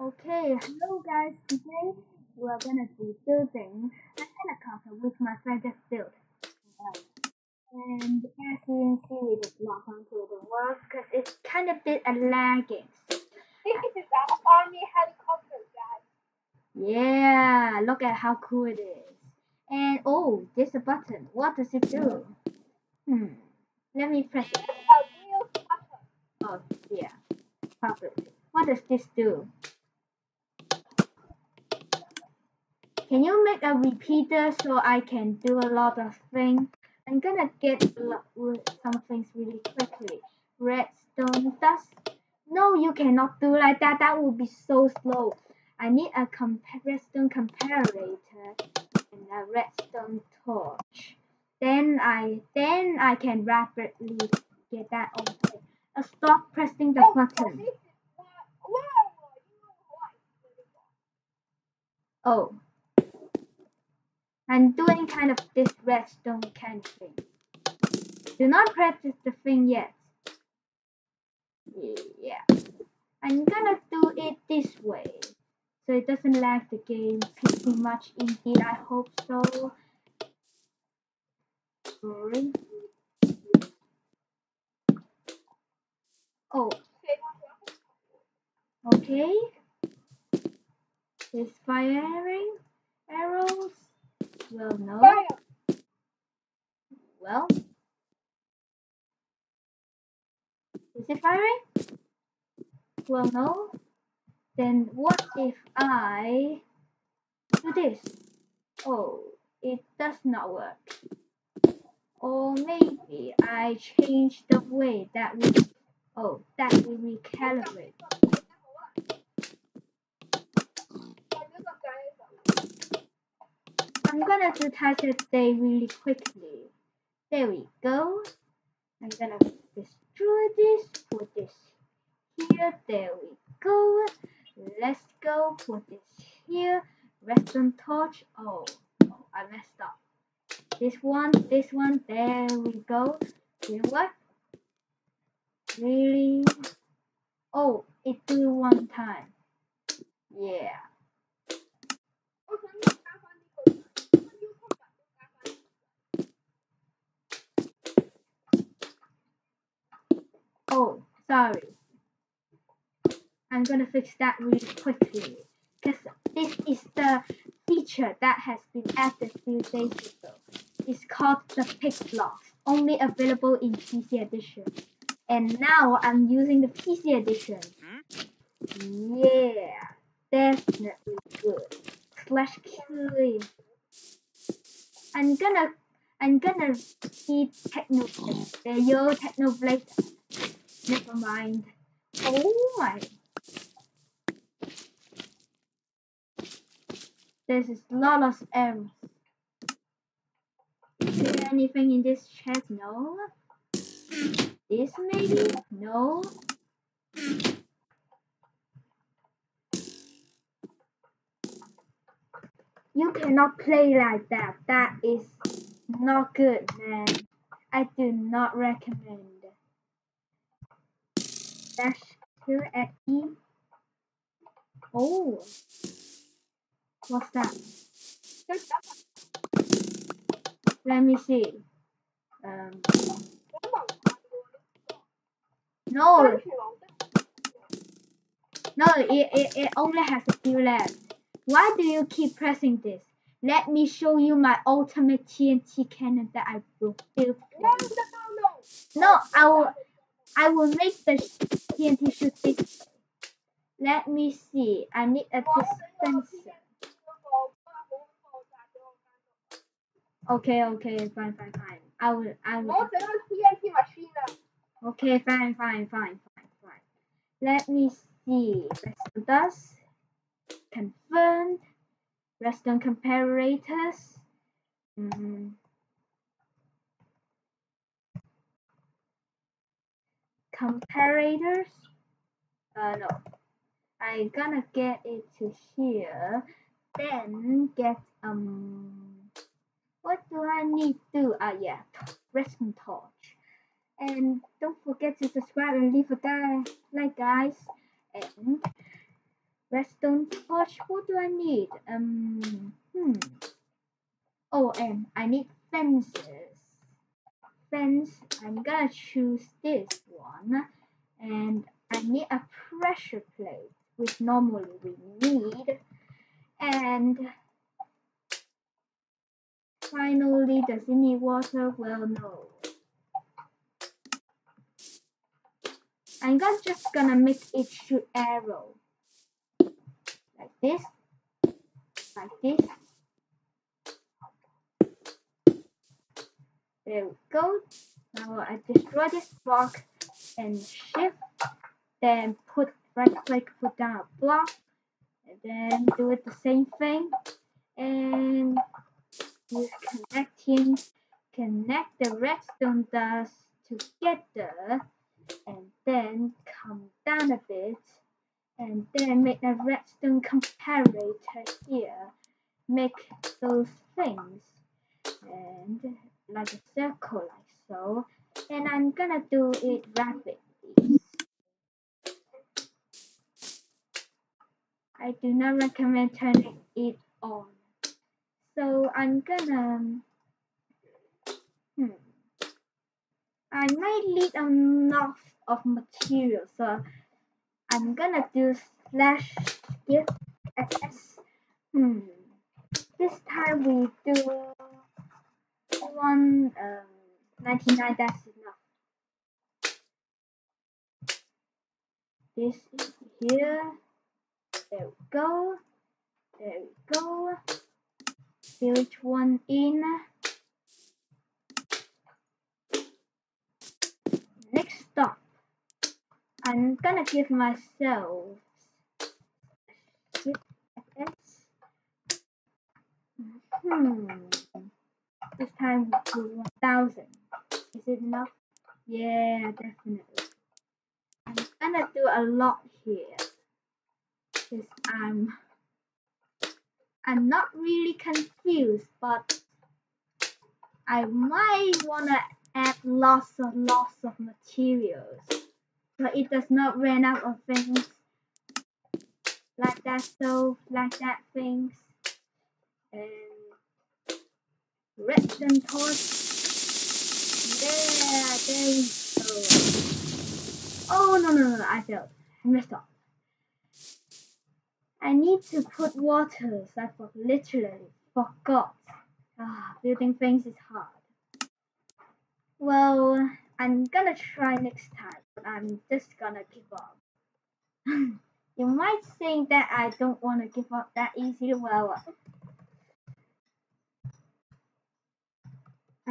Okay, hello guys. Today we're gonna be building a helicopter which my friend just built. And as you can see, it is not going to work because it's kind of bit a lagging. This is our army helicopter, guys. Yeah, look at how cool it is. And oh, there's a button. What does it do? Hmm. Let me press it. A real button. Oh, yeah. Perfect. What does this do? Can you make a repeater so I can do a lot of things? I'm gonna get some things really quickly. Redstone dust. No, you cannot do like that. That would be so slow. I need a comp redstone comparator and a redstone torch. Then I then I can rapidly get that okay. Uh, stop pressing the button. this is what- wow, you know what? Oh. I'm doing kind of this redstone kind of thing. Do not practice the thing yet. Yeah. I'm gonna do it this way. So it doesn't lag the game pretty much indeed. I hope so. Sorry. Oh, okay. Is firing arrows? Well, no. Fire. Well, is it firing? Well, no. Then what if I do this? Oh, it does not work. Or maybe I change the way that we, oh, that we recalibrate. I'm gonna do Titan Day really quickly. There we go. I'm gonna destroy this, put this here, there we go. Let's go, put this here. Redstone torch. Oh, oh, I messed up. This one, this one, there we go. Work. Really? Oh, it do one time. Yeah. Oh, sorry. I'm gonna fix that really quickly because this is the feature that has been added few days ago. It's called the pick blocks, only available in PC edition. And now I'm using the PC edition. Yeah, definitely good. Slash Q. I'm gonna I'm gonna see. There uh, yo Technoblade. Never mind. Oh my. A lot of errors. Is there anything in this chest? No. This maybe? No. You cannot play like that. That is not good, man. I do not recommend. Dash here at E. Oh. What's that? Let me see. Um, no, no, it, it, it only has a few left. Why do you keep pressing this? Let me show you my ultimate TNT cannon that I will build. No, no, no, no. No, I will, I will make the TNT shooting. Let me see. I need a dispenser. Okay, okay, fine, fine, fine. I will, I will. Okay, fine, fine, fine, fine, fine. Let me see. Redstone dust. Confirmed. Redstone comparators. Mm. Comparators. Uh, no. I gonna get it to here. Then get um. What do I need to? Ah, yeah, redstone torch. And don't forget to subscribe and leave a like guys. And redstone torch. What do I need? Um, hmm. Oh, and I need fences. Fence. I'm gonna choose this one, and I need a pressure plate, which normally we need, and finally, does it need water? Well, no. I'm just gonna make it shoot arrow. Like this. Like this. There we go. Now I destroy this block and shift. Then put right click, put down a block. And then do it the same thing. And use connecting. Connect the redstone dust together and then come down a bit and then make a redstone comparator here make those things and like a circle like so and I'm gonna do it rapidly I do not recommend turning it on so I'm gonna hmm I might need enough of material, so I'm gonna do slash skip s. Hmm. This time we do one um, 99. That's enough. This is here. There we go. There we go. Build one in. Next stop I'm gonna give myself Hmm. This time we do 1000. Is it enough? Yeah, definitely. I'm gonna do a lot here. Because I'm I'm not really confused, but I might wanna add lots of lots of materials but it does not run out of things like that so like that things and redstone torch yeah there we go. Oh no no no I failed. I messed up. I need to put waters. I for literally forgot ah building things is hard. Well I'm gonna try next time. But I'm just gonna give up. you might think that I don't want to give up that easy. Well,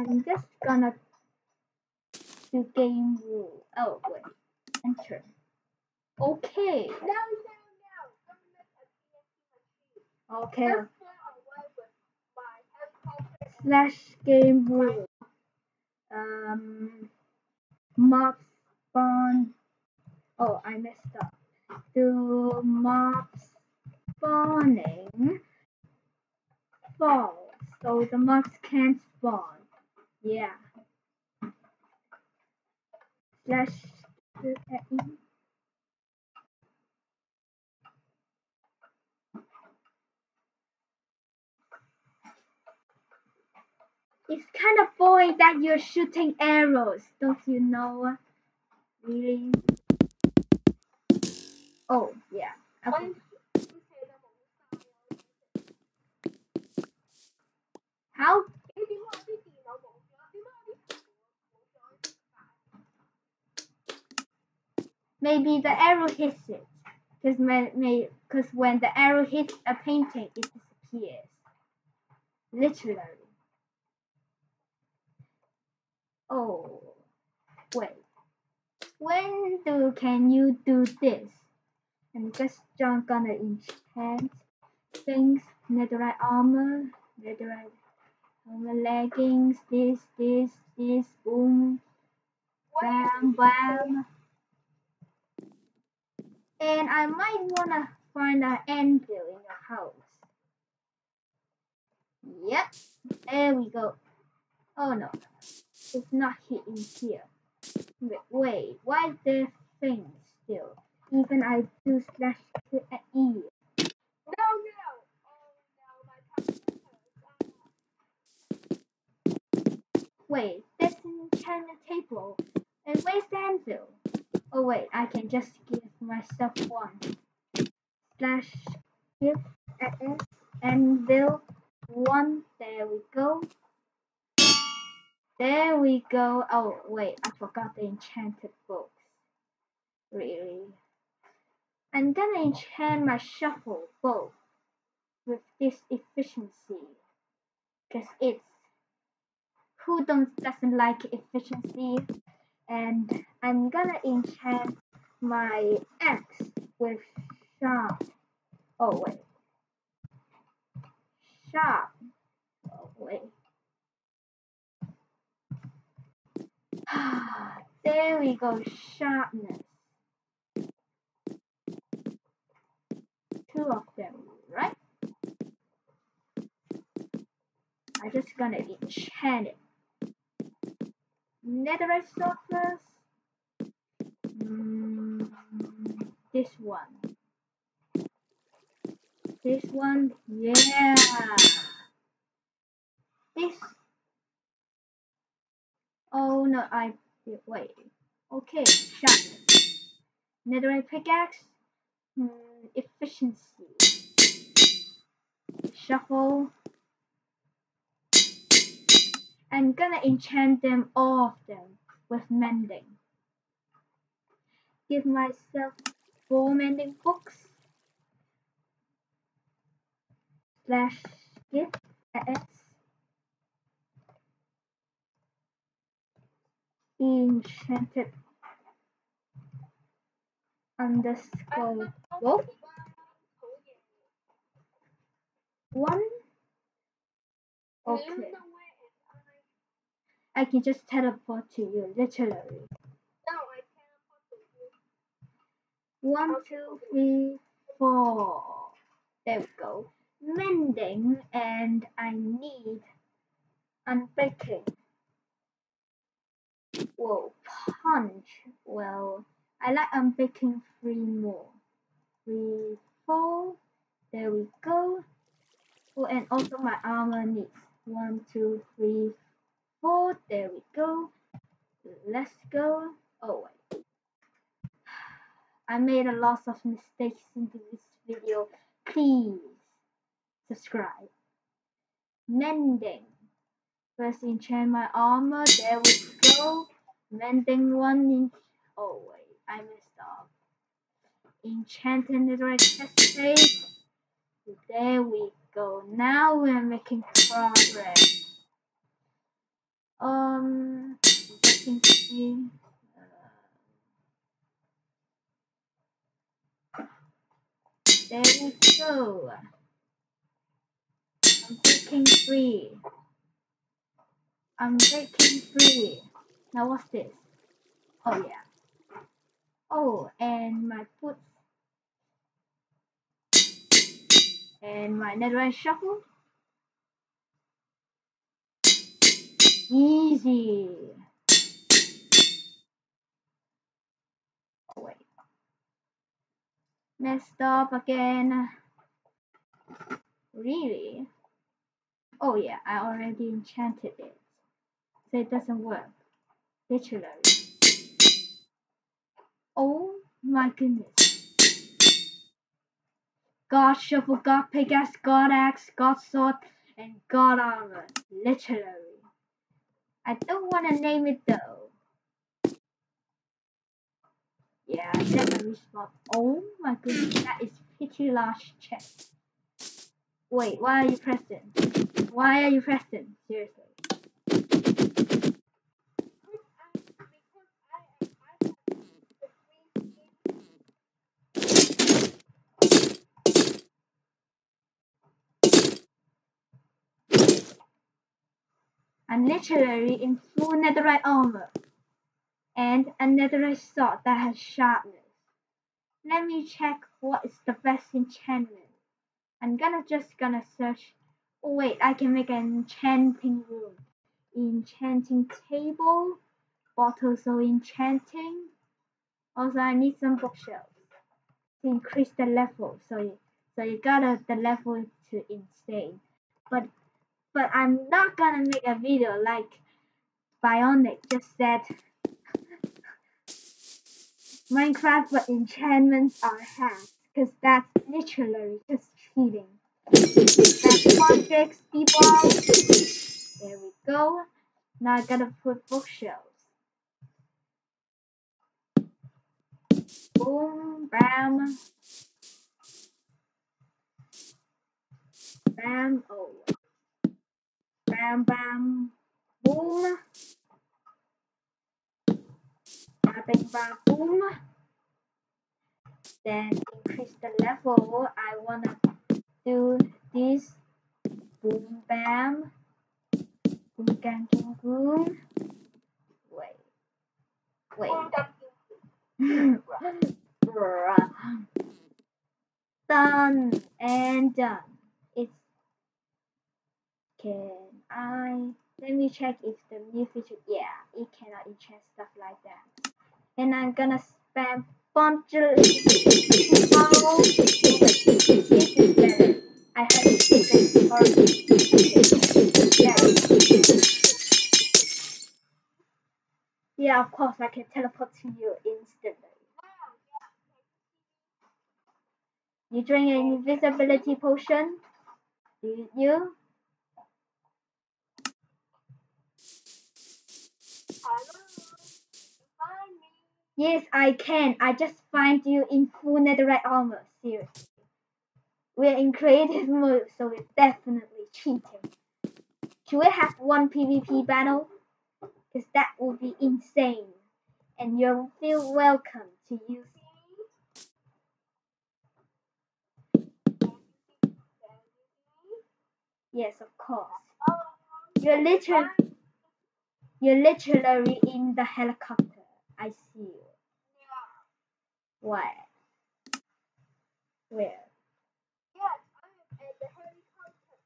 I'm just gonna do game rule. Oh wait, enter. Okay. Okay. Slash game rule. Um, mobs spawn. Oh, I messed up. Do mobs spawning false. So the mobs can't spawn. Yeah. Slash uh, mm-hmm. It's kind of boring that you're shooting arrows, don't you know? Really? Oh, yeah. Okay. How? Maybe the arrow hits it. Because when the arrow hits a painting, it disappears. Literally. Oh, wait when do can you do this? And just John gonna enchant things, netherite armor, netherite armor leggings, this, this, this, boom, bam, bam. And I might want to find an anvil in your house. Yep, there we go. Oh no, it's not hitting here. Wait, wait why is there thing still? Even I do slash to at E. No, no! Oh, wait, that's in kind table. And where's the anvil? Oh, I can just give myself one. Slash give uh, s anvil one. There we go. There we go. Oh wait, I forgot the enchanted books. Really. I'm gonna enchant my shuffle bow with this efficiency. Cause it's who don't doesn't like efficiency and I'm gonna enchant my axe with sharp oh wait. Sharp oh wait there we go sharpness two of them right? I'm just gonna enchant it netherite sword. Mm, this one. This one, yeah. This. Oh no, I wait. Okay, shot. Netherite pickaxe. Mm, efficiency. Shuffle. I'm gonna enchant them all of them with mending. Give myself four mending books. Slash gift s enchanted underscore wolf one okay I can just teleport to you, literally. No, I teleport to you. One, two, three, four. There we go. Mending, and I need unbreaking. Whoa, punch. Well, I like unbreaking three more. Three, four. There we go. Oh, and also my armor needs one, two, three, four. There we go. Let's go. Oh wait. I made a lot of mistakes in this video. Please subscribe. Mending. First enchant my armor. There we go. Mending one inch. Oh wait, I messed up. Enchanting the right cascade. There we go. Now we're making progress. Um. Uh, there we go. I'm breaking free. I'm breaking free. Now what's this? Oh yeah. Oh, and my foot. And my netherite shuffle. Easy. Oh, wait. Messed up again. Really? Oh yeah, I already enchanted it. So it doesn't work. Literally. Oh my goodness. God shovel, God pickaxe, God axe, God sword, and God armor. Literally. I don't want to name it though. Yeah, definitely spot. Oh my goodness, that is pretty large chest. Wait, why are you pressing? Why are you pressing? Seriously. I'm literally in full netherite armor and a netherite sword that has sharpness. Let me check what is the best enchantment. I'm gonna just gonna search. Oh wait, I can make an enchanting room, enchanting table, bottles of enchanting. Also, I need some bookshelves to increase the level. So you, so you gotta the level to insane. But but I'm not gonna make a video like Bionic just said Minecraft, but enchantments are hacks, because that's literally just cheating. That's tricks, people. There we go. Now I gotta put bookshelves. Boom, bam. Bam, oh. Bam, bam, boom. Bam, bam, boom. Then increase the level. I wanna do this. Boom, bam. Boom, gang, boom, boom. Wait. Wait. done and done. It's can I let me check if the new feature yeah it cannot enchant stuff like that. And I'm gonna spam of this is better. I have yeah. yeah, of course I can teleport to you instantly. You drink an invisibility potion? Do you? Yes, I can. I just find you in full netherite armor. Seriously. We're in creative mode, so we're definitely cheating. Should we have one PvP battle? Because that would be insane. And you'll feel welcome to use Yes, of course. You're literally, you're literally in the helicopter. I see you. What? Where? Yes, I am at the helicopter.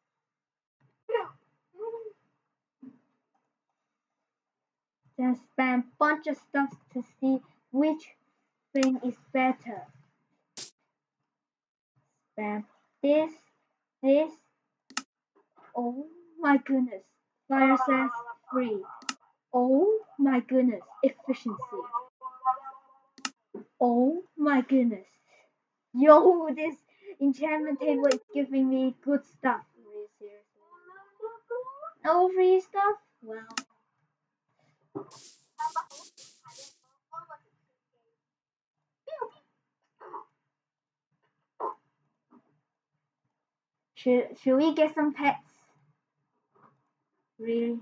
Then spam bunch of stuff to see which thing is better. Spam this, this, Oh my goodness. Fire says free. Oh my goodness. Efficiency. Oh my goodness. Yo, this enchantment table is giving me good stuff. No free stuff? Well. Should, should we get some pets? Really?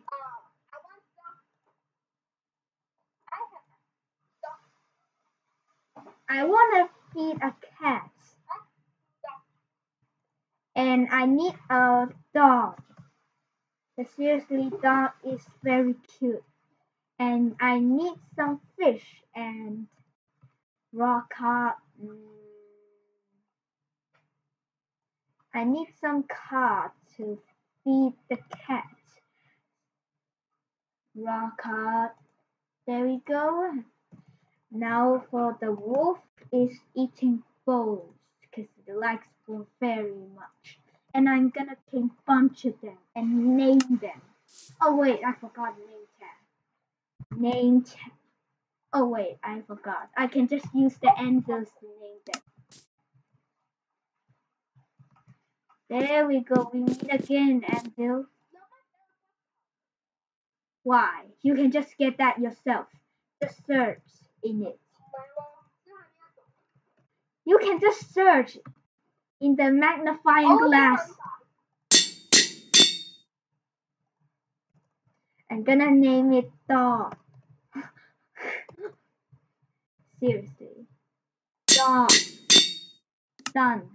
I want to feed a cat. And I need a dog. But seriously, dog is very cute. And I need some fish and raw carp. Mm. I need some carp to feed the cat rock art. There we go. Now for the wolf is eating bones because it likes bones very much. And I'm gonna take bunch of them and name them. Oh wait, I forgot name tag. Name tag. Oh wait, I forgot. I can just use the answers to name them. There we go. We meet again, Anvil. Why? You can just get that yourself. Just search in it. You can just search in the magnifying oh, glass. I'm gonna name it dog. Seriously. Dog. Done.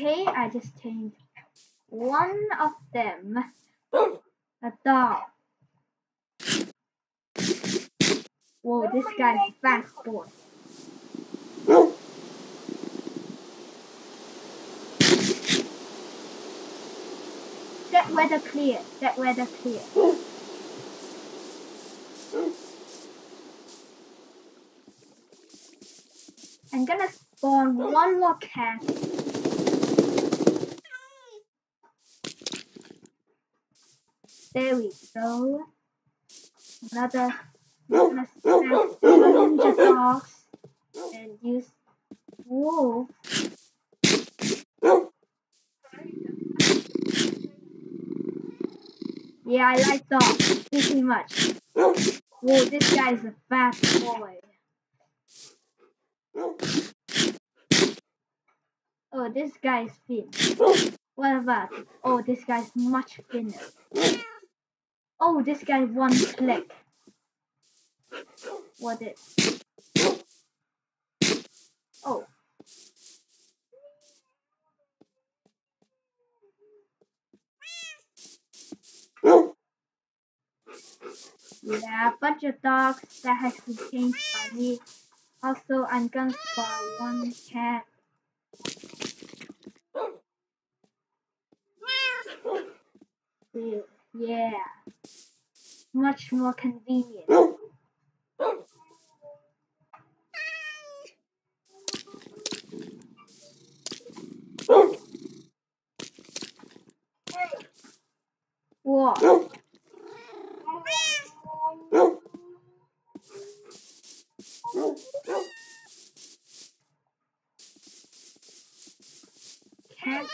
Okay, I just changed one of them. A dog. Whoa, this guy's fast boy. That weather clear. That weather clear. I'm gonna spawn one more cat. We go. Another gonna ninja dogs and use wolf. Yeah, I like dogs pretty much. Whoa, this guy is a fast boy. Oh, this guy is thin. What about? Oh, this guy's much thinner. Oh, this guy one click. What it? Oh. Yeah, a bunch of dogs that has been changed by me. Also, I'm gonna spawn one cat. Yeah, much more convenient. What? Cat.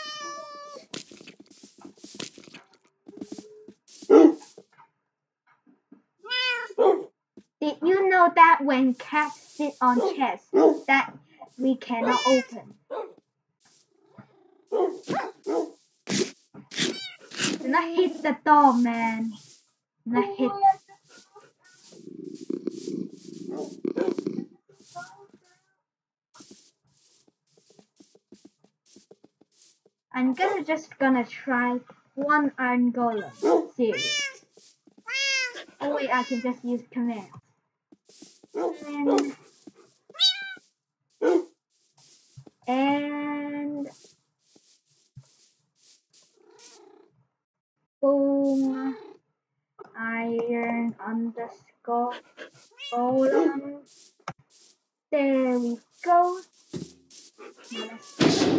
Did you know that when cats sit on chests that we cannot open? And I hit the door, man. And I hit. I'm gonna just gonna try one iron golem. Oh wait, I can just use command. And, boom, iron underscore golem. There we go.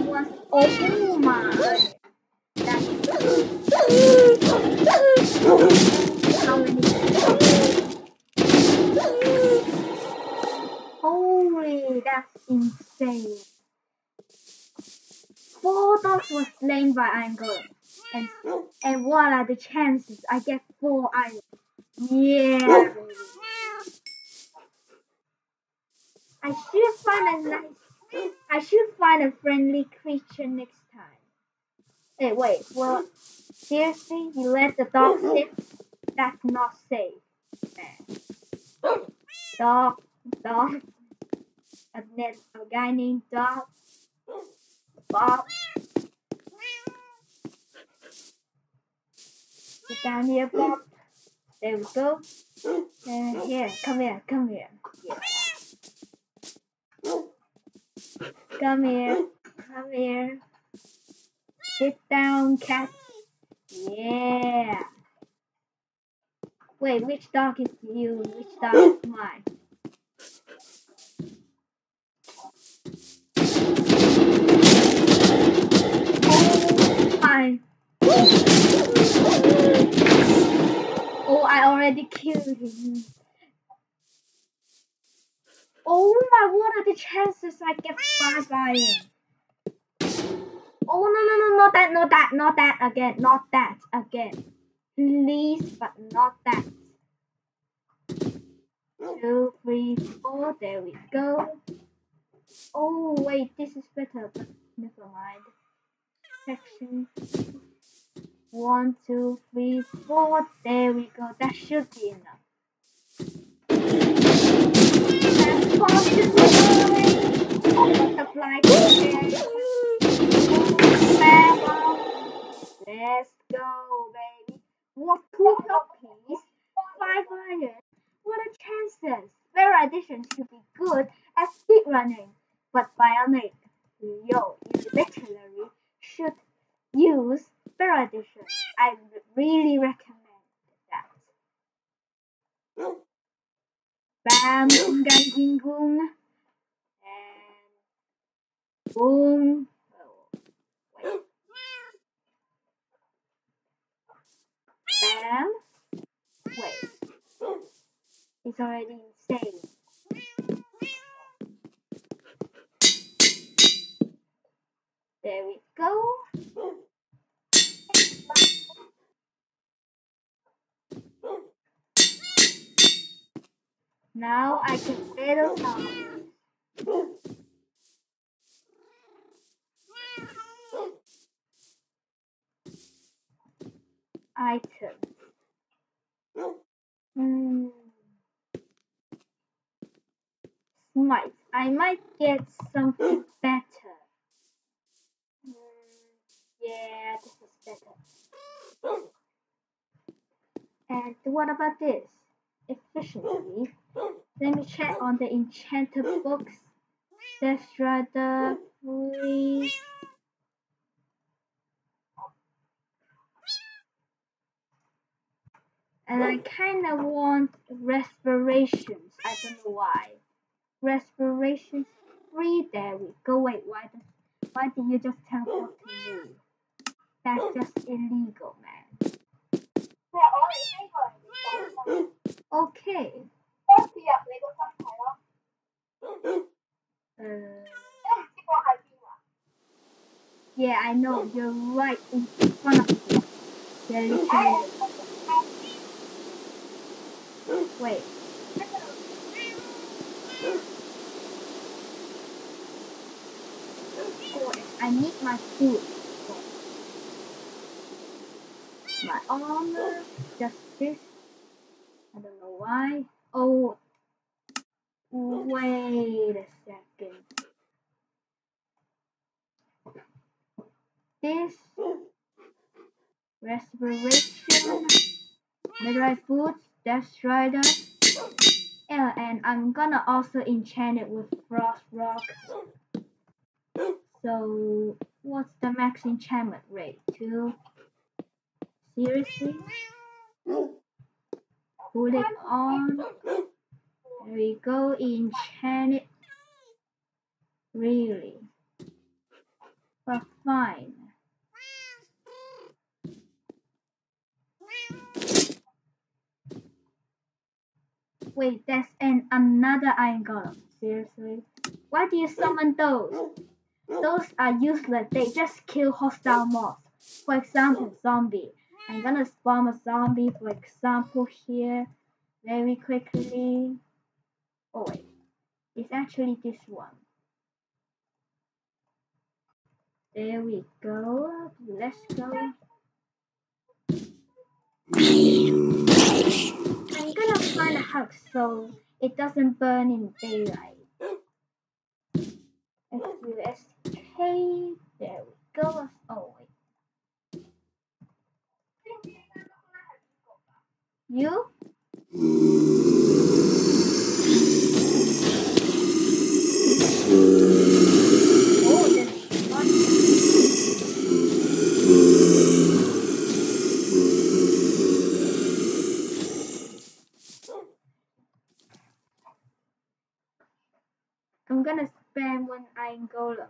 One. Oh my! That's how many? Holy, that's insane. Four dogs were slain by Golem. And, and what are the chances I get four iron? Yeah, baby. I should find a nice, I should find a friendly creature next time. Hey, wait, well, seriously, you let the dog sit? That's not safe, man. Dog, dog, a, net, a guy named Dog, Bob. Get down here, Bob. There we go. And here, come here, come here. Yeah. Come here, come here. Sit down, cat. Yeah. Wait, which dog is you? Which dog is mine? Oh my, what are the chances I get five iron? Oh no no no not that not that not that again not that again. Please but not that. Two, three, four, there we go. Oh wait, this is better, but never mind. Section one, two, three, four, there we go. That should be enough. Let's go, baby. What two copies? Five iron. What a chances. Fair addition should be good at speedrunning. But Bionic, yo, you literally should use Fair addition. I really recommend that. Bam, Gingung. And Boom. Oh, wait. Bam. Wait. It's already insane. There we go. Now I can battle sound. Item. Hmm. Smite. I might get something better. Hmm, yeah, this is better. And what about this? Efficiency. Let me check on the enchanted books. That's rather free. And I kind of want respirations. I don't know why. Respirations free. There we go. Wait, why did, why did you just teleport to me? That's just illegal, man. Okay. 当次入你个身体咯， Uh, 都唔知我喺边啊！ yeah, I know. You're right in front of me. You're literally. Wait. Oh, I need my food. My armor, just this. I don't know why. Oh, wait a second. This respiration, netherite boots, depth strider. Yeah, and I'm gonna also enchant it with frost walker. So, what's the max enchantment rate? Two? Seriously? Put it on. There we go, enchant it. Really? But fine. Wait, that's an another iron golem. Seriously? Why do you summon those? Those are useless. They just kill hostile mobs. For example, zombie. I'm gonna spawn a zombie, for example, here very quickly. Oh wait, it's actually this one. There we go. Let's go. I'm gonna find a hug so it doesn't burn in daylight. Husk. There we go. Oh wait. You? I'm gonna spam one iron golem.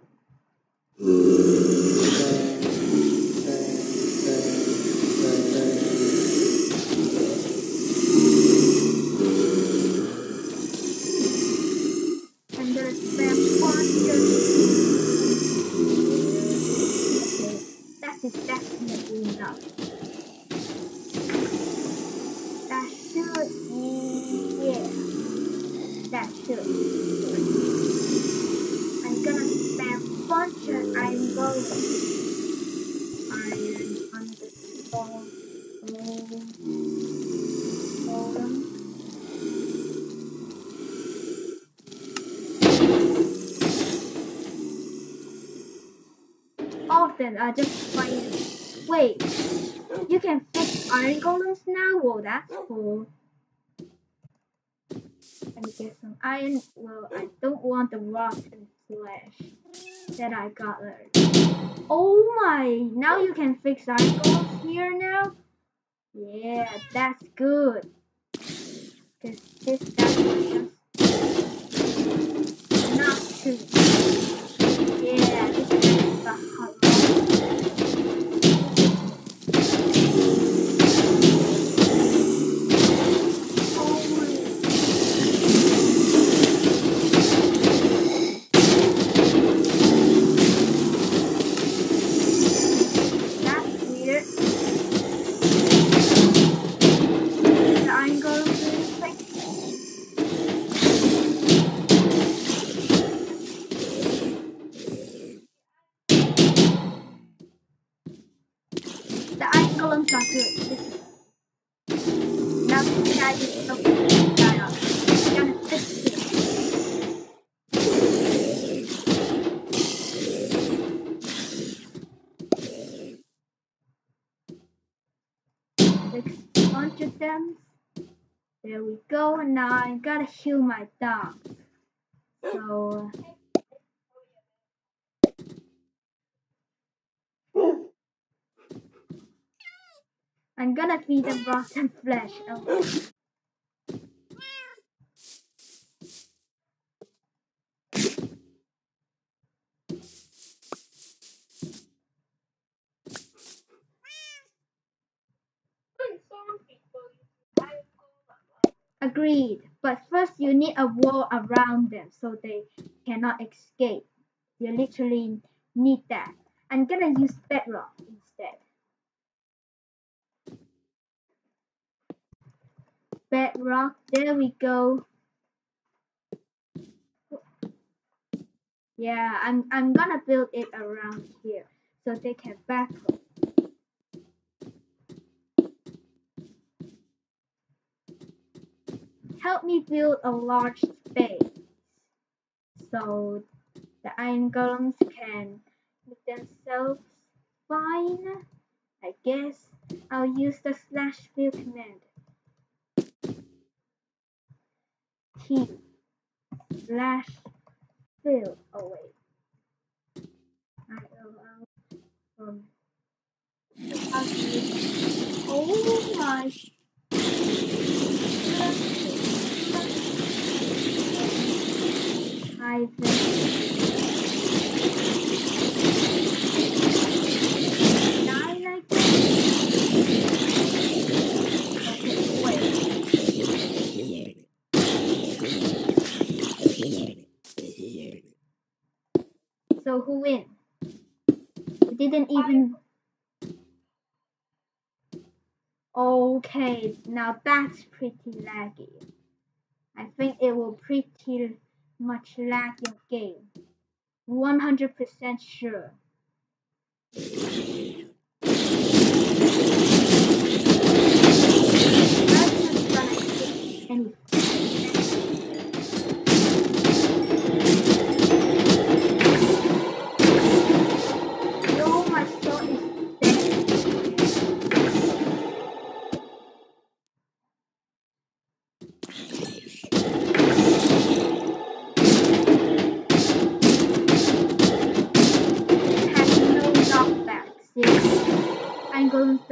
I'm gonna spam one Okay, that is definitely enough. That should, yeah, that should. I'm gonna spam bunch of iron golems. Iron underscore golem. Them uh, are just fighting. Wait, you can fix iron golems now? Well, that's cool. Let me get some iron. Well, I don't want the rock and flesh that I got earlier. Oh my! Now you can fix iron golems here now? Yeah, that's good. Cause this that was not too. Yeah, this is the hot them. There we go. And now I gotta heal my dog. So I'm gonna feed them rotten flesh. Oh. Agreed. But first you need a wall around them so they cannot escape. You literally need that. I'm gonna use bedrock instead. Bedrock, there we go. Yeah, I'm I'm gonna build it around here so they can battle. Help me build a large space so the iron golems can make themselves fine. I guess I'll use the slash fill command. T slash fill. away. wait. I um Oh my I die like that. Okay, wait. So who win? We didn't even. Okay, now that's pretty laggy. I think it will pretty much lag your game. 100% sure. That's gonna hit any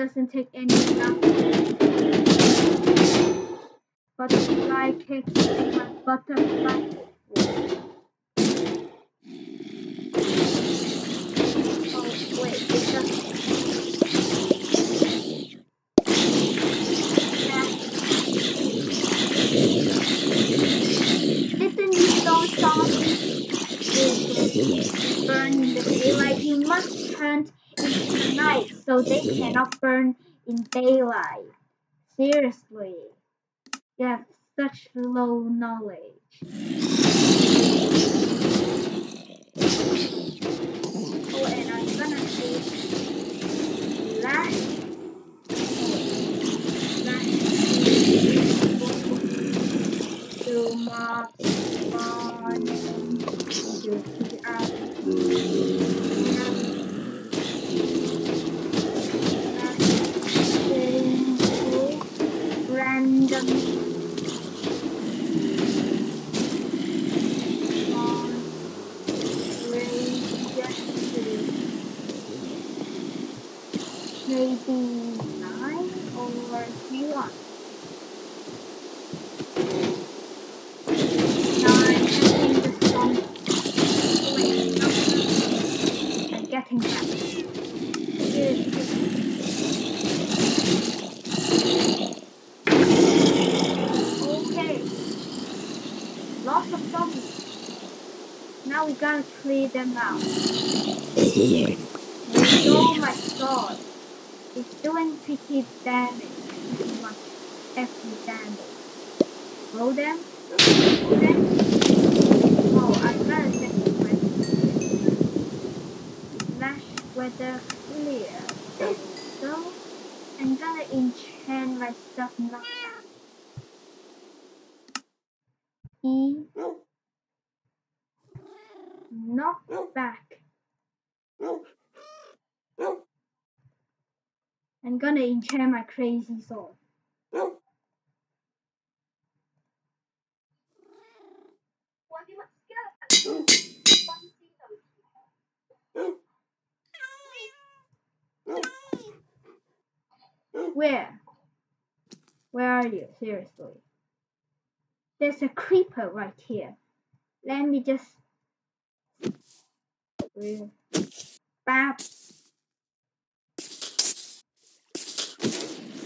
doesn't take any knockback. Butterfly kick take my butterfly kick. Oh wait, it doesn't. Didn't you stone zombies burn in the daylight? You must turn into the night so they cannot burn in daylight. Seriously. You have such low knowledge. Oh, and I'm gonna. To 89 over 31. 9 and lots of zombies. Now we gotta clear them out. oh my god. It's doing pretty damage. Pretty much every damage. Roll them. Roll them. Oh, I gotta set the weather. Slash weather clear. Go. I'm gonna enchant my stuff now. E. Knock back. I'm gonna enchant my crazy sword. Where? Where are you? Seriously. There's a creeper right here. Let me just. Bap.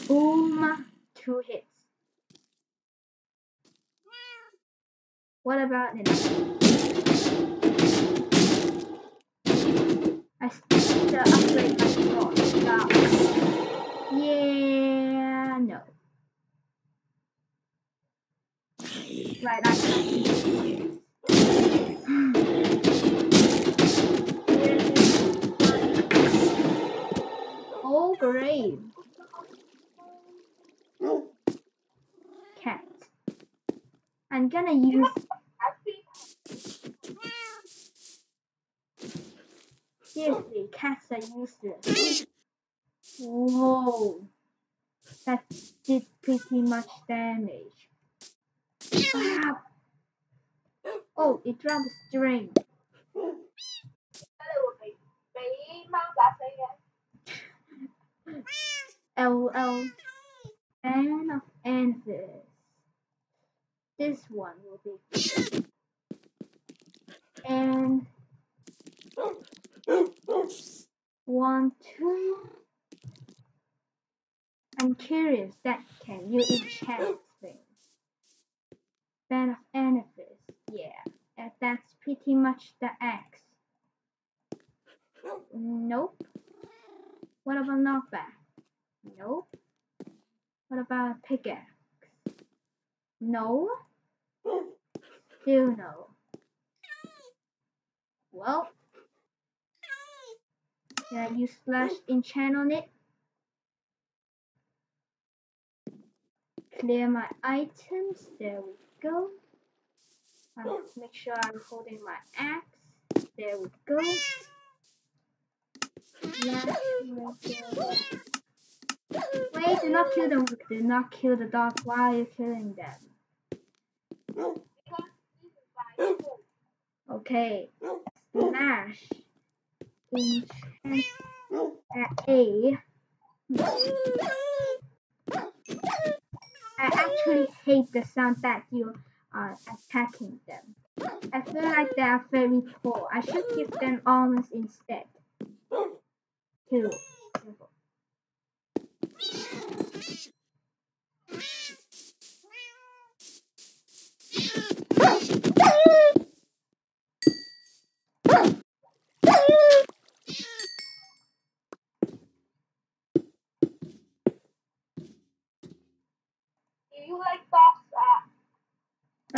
Boom. Two hits. What about one? I still upgrade my sword. Yeah, no. Right, that's Oh, great. Cat. I'm gonna use. Seriously, cats are useless. Whoa. That did pretty much damage. Ah. Oh, it dropped string. LL. Fan of Anthers. This one will be. And one, two. I'm curious that can you enchant things? Fan of Anthers. Yeah, and that's pretty much the axe. Nope. What about knockback? Nope. What about pickaxe? No. Still no. Well, Yeah, you slash enchant on it? Clear my items. There we go. Make sure I'm holding my axe. There we go. Wait, do not kill them. Do not kill the dog. Why are you killing them? Because this is by four. Okay. Enchant at A. I actually hate the sound that you are attacking them. I feel like they are very poor. I should give them armors instead. Two. Do you like dogs? Uh,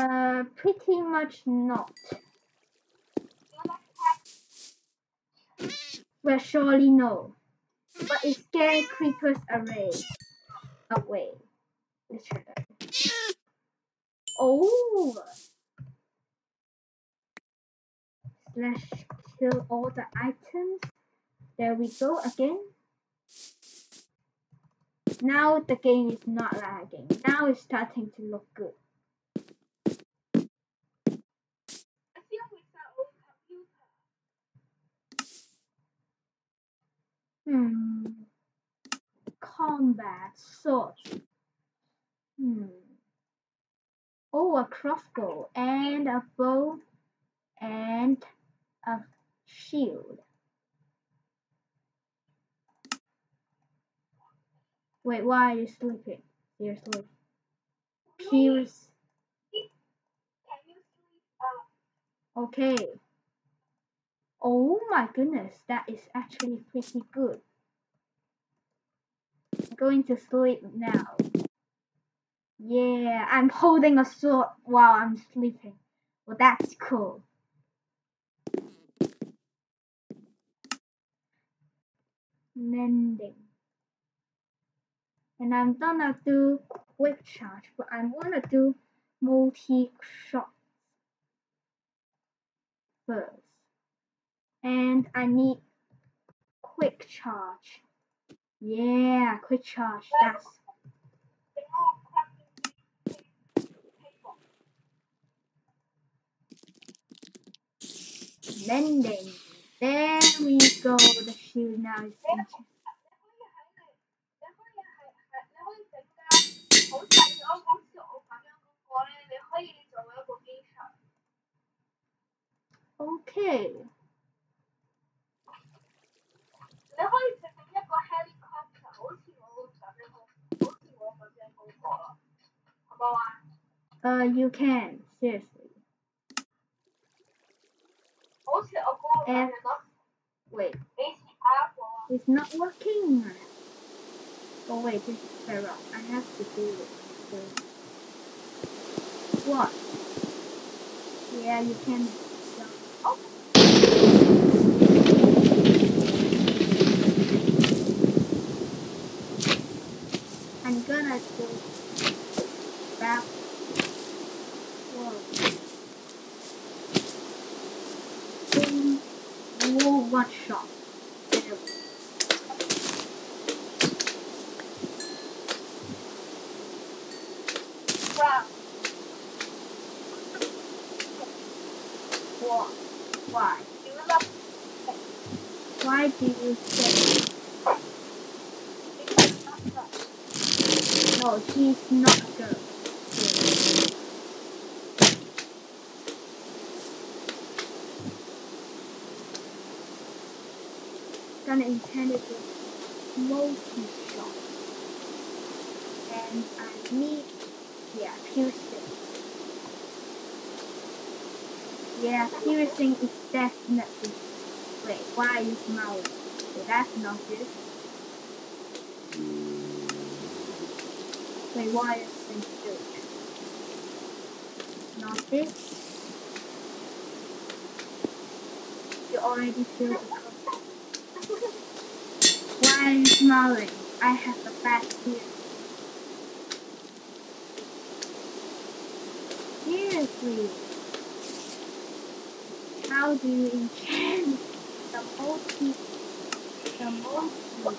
Uh, pretty much not. Well, surely no. But it scares creepers away. Away. Oh! Slash kill all the items. There we go again. Now the game is not lagging. Now it's starting to look good. I feel it's an old computer. Hmm. Combat sword. Hmm. Oh, a crossbow and a bow and a shield. Wait, why are you sleeping? Seriously. Pierce. Can you sleep? Okay. Oh my goodness, that is actually pretty good. I'm going to sleep now. Yeah, I'm holding a sword while I'm sleeping. Well, that's cool. Mending. And I'm gonna do quick charge, but I'm gonna do multi shot first. And I need quick charge. Yeah, quick charge. That's Mending. There we go. The shoe now is finished. Okay. Uh, you can, seriously. F wait. It's not working. Oh wait, this is terrible. I have to do it. So. What? Yeah, you can oh. I'm gonna do no? She's not. Yeah. Gonna intend it multi shot, and I need yeah piercing. Yeah, piercing is definitely. Wait, why are you smiling? Okay, that's not good. Why is things good? Not this. You already feel the cold. Why are you smiling? I have a bad fear. Seriously. How do you enchant the multi the multi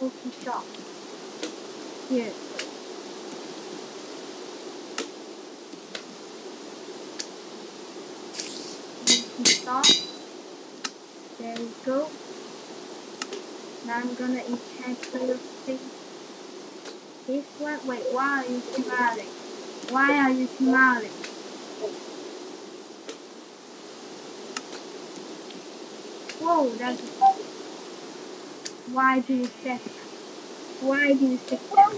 multi shot? Multi. There we go. Now I'm gonna enchant the thing. This one. Wait, why are you smiling? Why are you smiling? Whoa, that's. Why do you say? Why do you say that?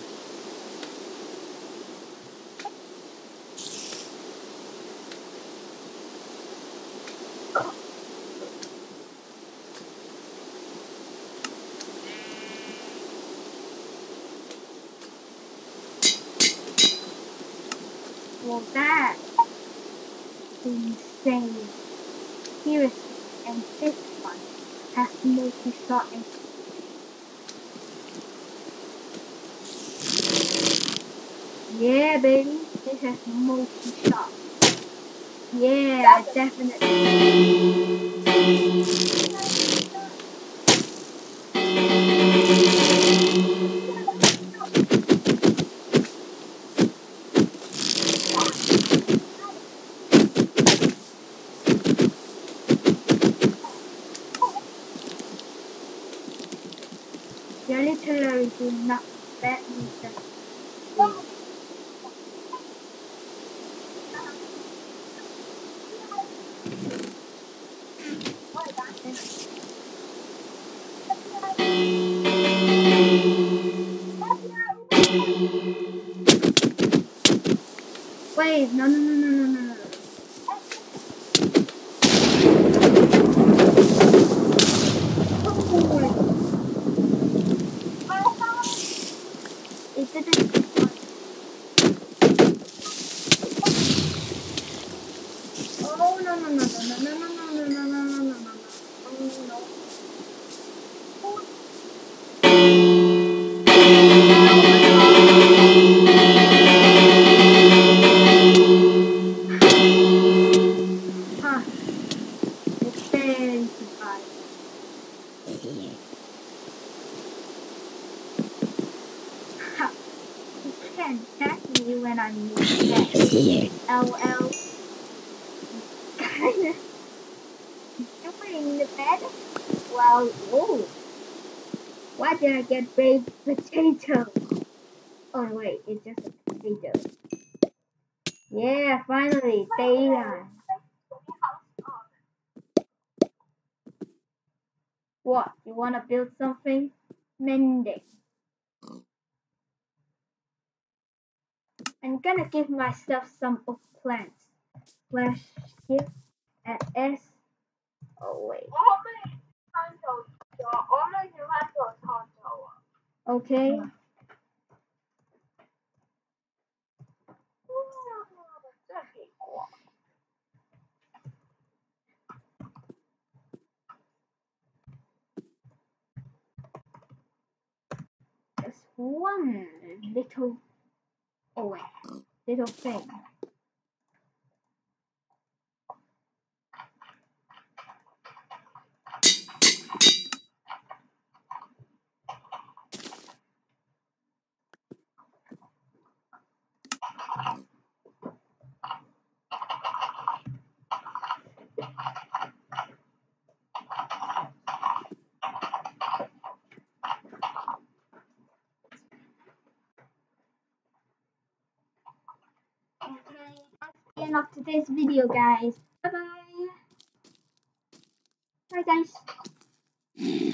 Well, that insane. Seriously, and this one has multi-shot and Yeah, baby, multi-shot. Yeah, I definitely. Did I get baked potato? Oh wait, it's just a potato. Yeah, finally, daylight. What? You wanna build something? Mending. I'm gonna give myself some oak plants. Flash shift at S. Oh wait. Okay. Just one little, oh, little thing. end of today's video, guys. Bye-bye. Bye, guys.